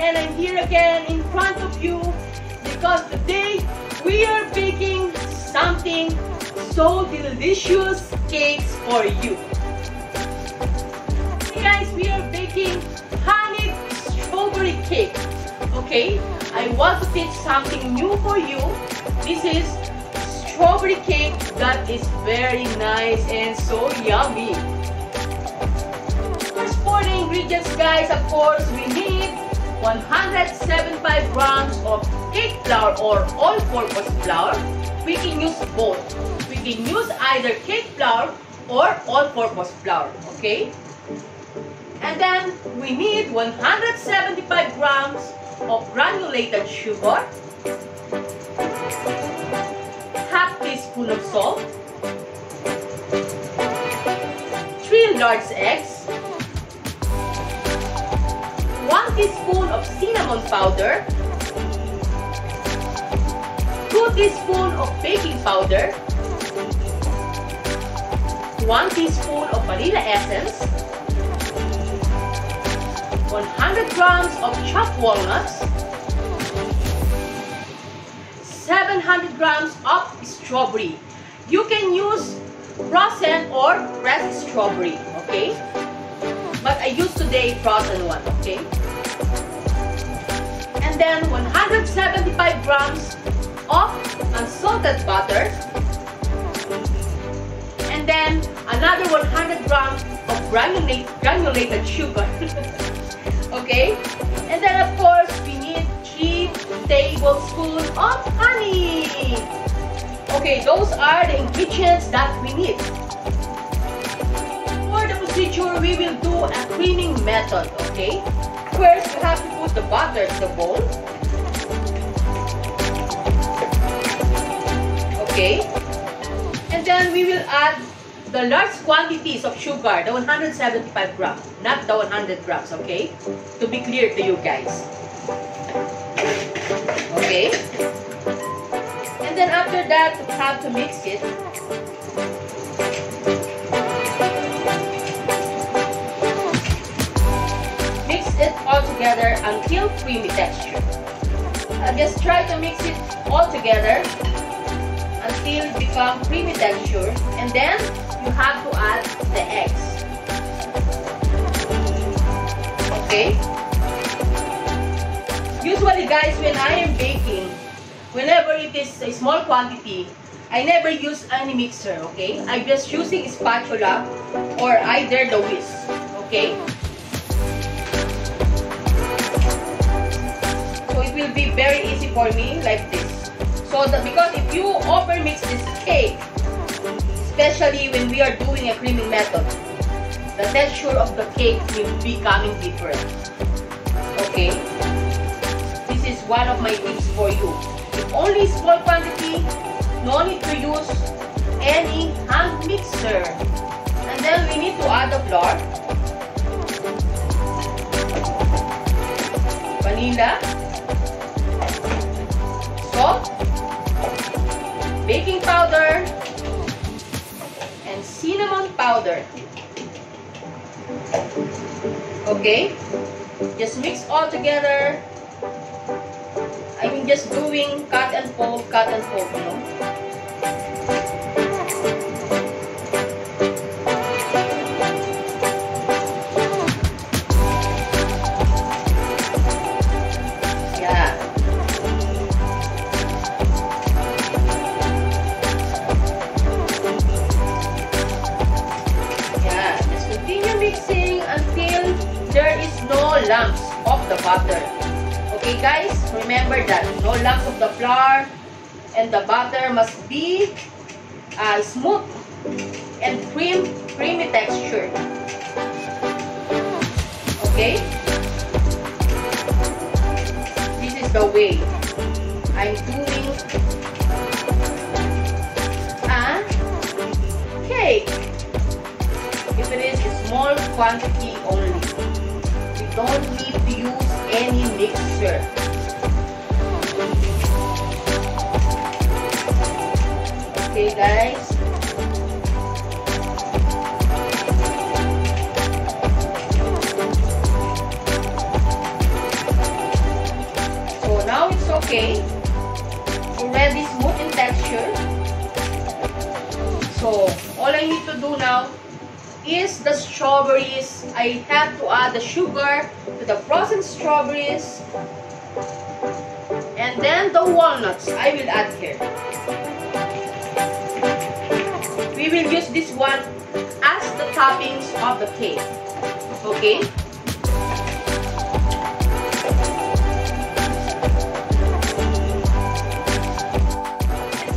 and I'm here again in front of you because today we are baking something so delicious cakes for you. Hey guys, we are baking honey strawberry cake. Okay, I want to teach something new for you. This is strawberry cake that is very nice and so yummy. First for the ingredients guys, of course, we need 175 grams of cake flour or all-purpose flour. We can use both. We can use either cake flour or all-purpose flour, okay? And then we need 175 grams of granulated sugar, half teaspoon of salt, 3 large eggs, 1 teaspoon of cinnamon powder, 2 teaspoon of baking powder, 1 teaspoon of vanilla essence, 100 grams of chopped walnuts, 700 grams of strawberry. You can use frozen or pressed strawberry, okay? But I use today frozen one, okay? And then 175 grams of unsalted butter. And then another 100 grams of granulate, granulated sugar. okay? And then of course, we need 3 tablespoons of honey. Okay, those are the ingredients that we need a creaming method, okay? First, you have to put the butter in the bowl. Okay? And then we will add the large quantities of sugar, the 175 grams, not the 100 grams, okay? To be clear to you guys. Okay? And then after that, you have to mix it. Creamy texture. I just try to mix it all together until it becomes creamy texture and then you have to add the eggs. Okay? Usually guys, when I am baking, whenever it is a small quantity, I never use any mixer, okay? I'm just using spatula or either the whisk, okay? Will be very easy for me like this. So that because if you over mix this cake, especially when we are doing a creaming method, the texture of the cake will be coming different. Okay? This is one of my tips for you. If only small quantity, no need to use any hand mixer. And then we need to add the flour. Vanilla baking powder, and cinnamon powder. Okay? Just mix all together. I mean just doing cut and fold, cut and fold, you know. Be uh, smooth and cream, creamy texture. Okay? This is the way I'm doing a cake. If it is a small quantity only we don't need to use any mixture. Okay, guys. So now it's okay. Already smooth in texture. So all I need to do now is the strawberries. I have to add the sugar to the frozen strawberries and then the walnuts I will add here. We will use this one as the toppings of the cake. Okay?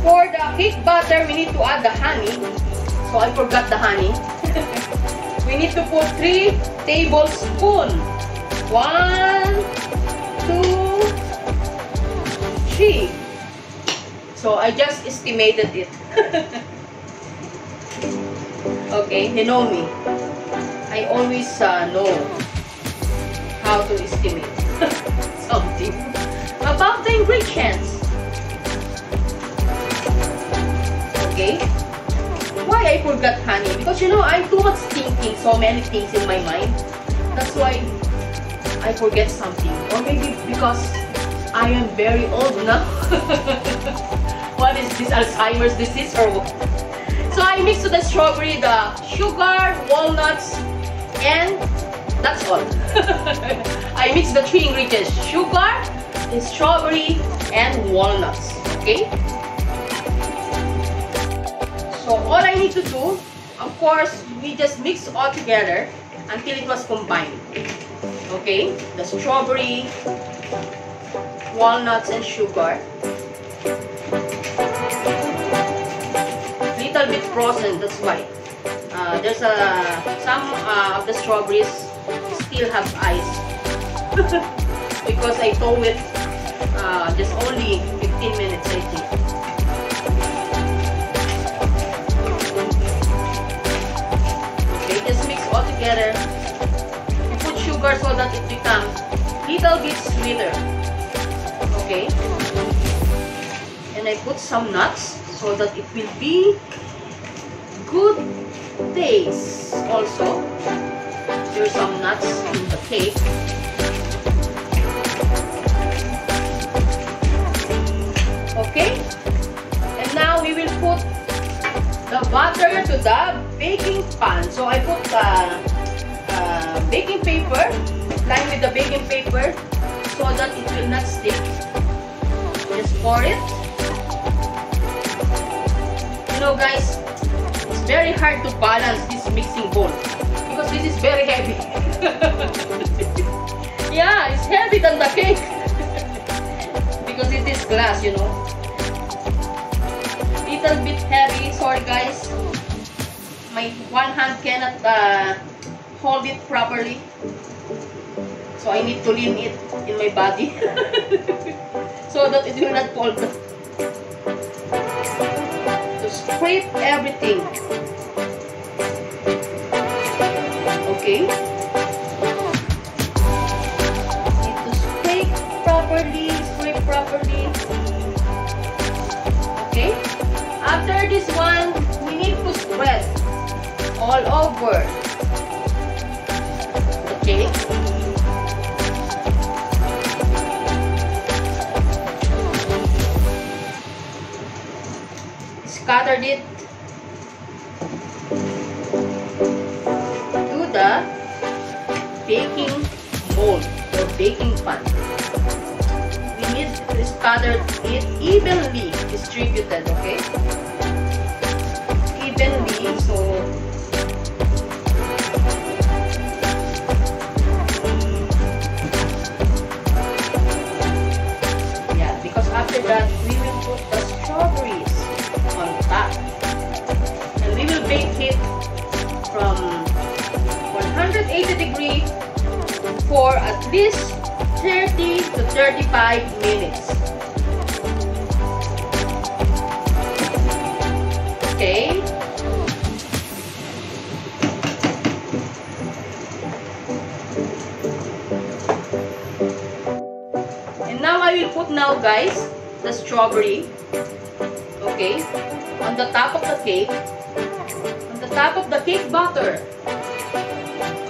For the cake batter, we need to add the honey. So I forgot the honey. we need to put 3 tablespoons. 1, 2, 3. So I just estimated it. okay, you know me. I always uh, know how to estimate something. About the ingredients. okay? Why I forgot honey? Because you know, I'm too much thinking so many things in my mind. That's why I forget something. Or maybe because I am very old now. what is this, Alzheimer's disease or what? So I mix with the strawberry, the sugar, walnuts, and that's all. I mix the three ingredients, sugar, the strawberry, and walnuts, okay? So all I need to do, of course, we just mix all together until it was combined. Okay, the strawberry, walnuts, and sugar. Little bit frozen, that's why. Uh, there's a some uh, of the strawberries still have ice because I told it uh, just only 15 minutes I think. Okay, just mix all together. You put sugar so that it becomes little bit sweeter. Okay? And I put some nuts so that it will be good taste also. There's some nuts in the cake. Okay? And now we will put the butter to the baking pan. So I put uh, baking paper, line with the baking paper so that it will not stick. Just pour it. You know guys, very hard to balance this mixing bowl because this is very heavy. yeah, it's heavy than the cake because it is glass, you know. Little bit heavy, sorry guys. My one hand cannot uh, hold it properly. So I need to lean it in my body so that it will not fall scrape everything. Okay. Need to scrape properly, scrape properly. Okay. After this one, we need to spread all over. Okay? Scattered it to the baking mold or baking pan. We need to scatter it evenly distributed, okay? Evenly, so It from 180 degrees for at least 30 to 35 minutes. Okay. And now I will put now guys the strawberry, okay, on the top of the cake, on the top of the cake butter,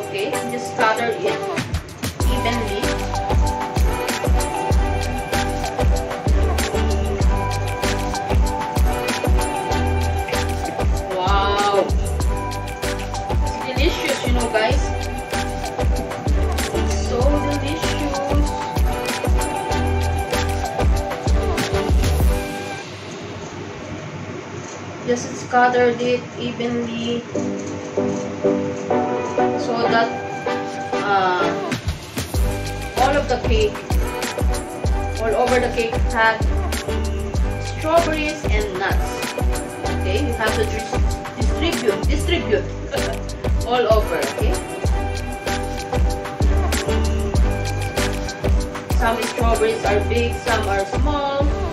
okay, just scatter it evenly. Scattered it evenly so that uh, all of the cake all over the cake had strawberries and nuts. Okay you have to distribute distribute all over okay? Some strawberries are big some are small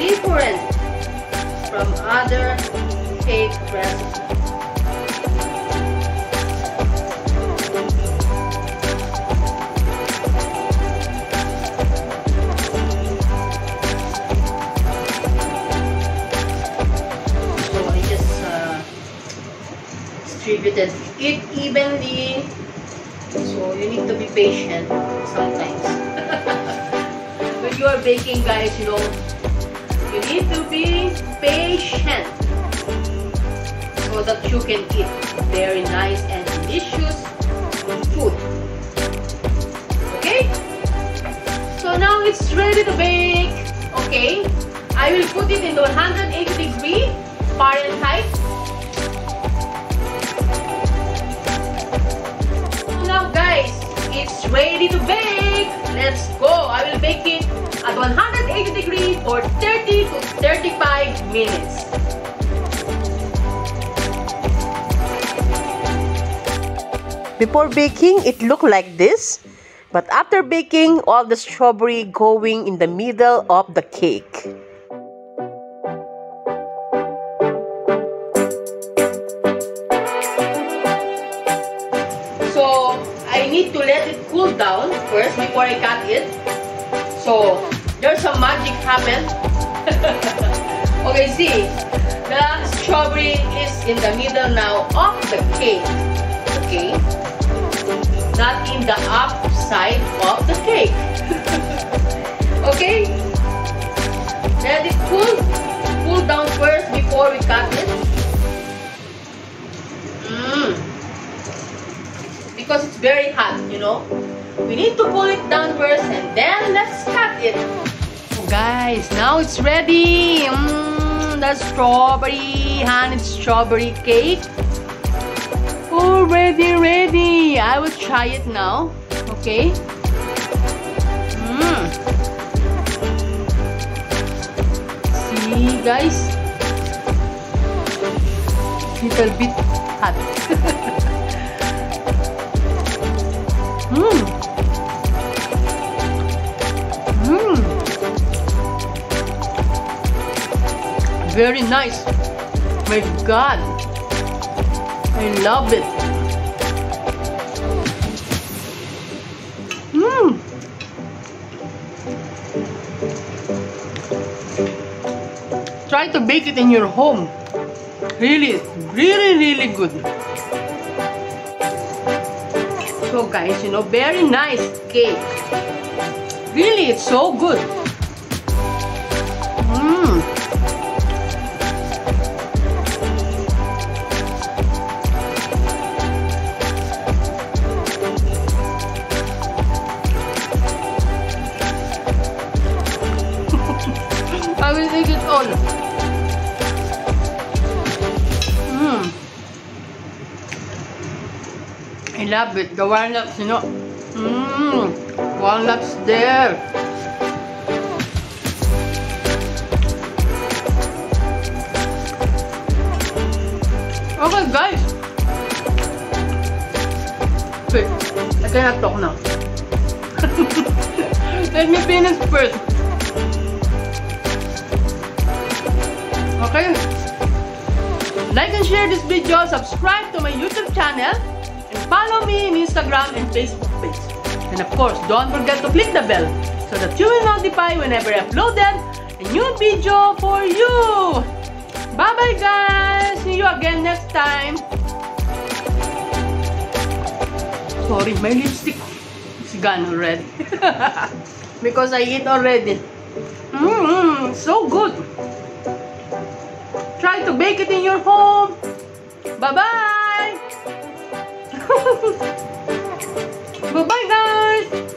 different from other cake recipes. So I just uh, distributed it evenly so you need to be patient sometimes. when you are baking guys, you know, patient so that you can eat very nice and delicious food. Okay? So now it's ready to bake. Okay? I will put it into 180 degree Fahrenheit Now guys, it's ready to bake. Let's go. I will bake it at 180 degrees for 30 to 35 minutes. Before baking, it looked like this. But after baking, all the strawberry going in the middle of the cake. So, I need to let it cool down first before I cut it. So, there's some magic happen. okay, see, the strawberry is in the middle now of the cake. Okay? Not in the upside of the cake. okay? Let it cool, cool down first before we cut it. Mm. because it's very hot, you know. We need to pull it down first and then let's cut it. Guys, now it's ready. Mmm, the strawberry, honey strawberry cake. Already ready. I will try it now. Okay. Mmm. See guys. Little bit hot. Mmm. Very nice. My God. I love it. Mmm. Try to bake it in your home. Really, really, really good. So guys, you know, very nice cake. Really, it's so good. Love it. The walnuts, you know. Mmm. Walnuts there. Okay, guys. Wait. I cannot talk now. Let me finish first. Okay? Like and share this video. Subscribe to my YouTube channel. Instagram and Facebook page. And of course, don't forget to click the bell so that you will notify whenever I uploaded a new video for you. Bye-bye guys! See you again next time. Sorry, my lipstick is gone already. because I eat already. Mmm, so good. Try to bake it in your home. Bye-bye. Bye-bye, guys!